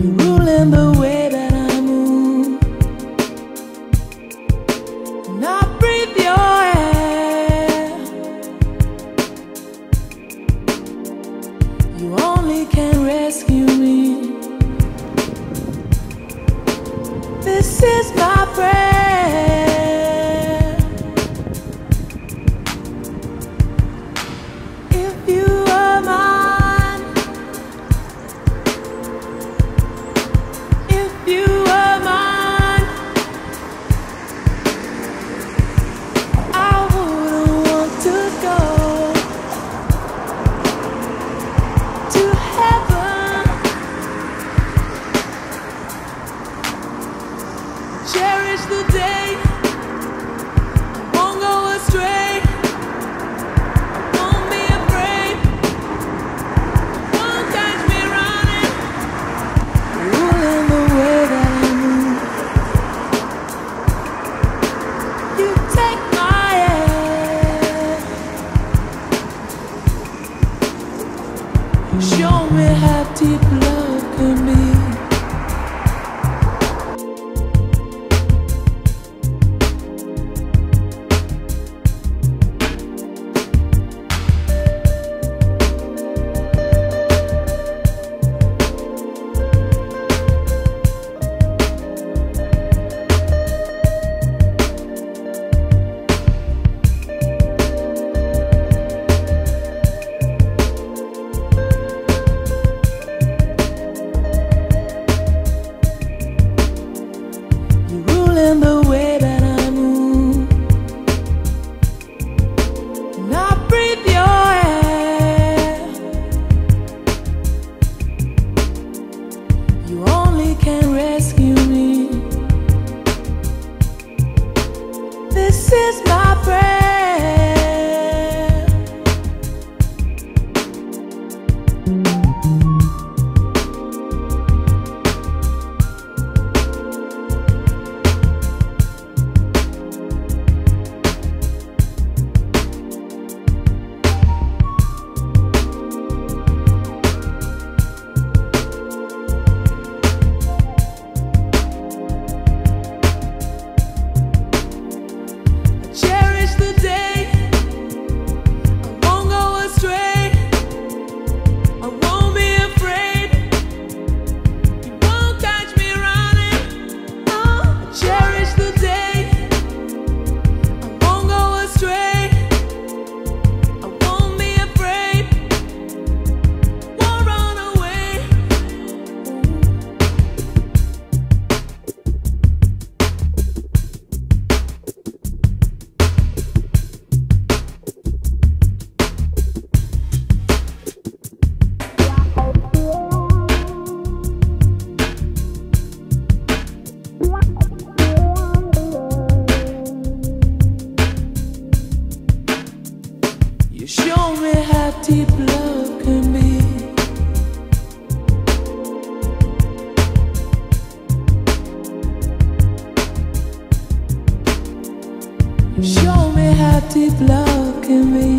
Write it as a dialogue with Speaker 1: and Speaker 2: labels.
Speaker 1: You're ruling the way that I move. And I breathe your air. You only can rescue. Show me how You only can rescue deep love can be